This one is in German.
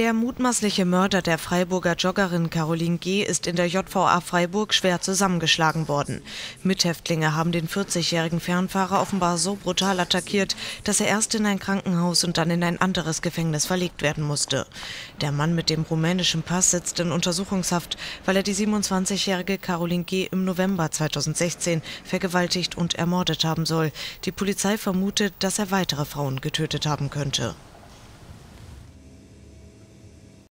Der mutmaßliche Mörder der Freiburger Joggerin Caroline G. ist in der JVA Freiburg schwer zusammengeschlagen worden. Mithäftlinge haben den 40-jährigen Fernfahrer offenbar so brutal attackiert, dass er erst in ein Krankenhaus und dann in ein anderes Gefängnis verlegt werden musste. Der Mann mit dem rumänischen Pass sitzt in Untersuchungshaft, weil er die 27-jährige Caroline G. im November 2016 vergewaltigt und ermordet haben soll. Die Polizei vermutet, dass er weitere Frauen getötet haben könnte.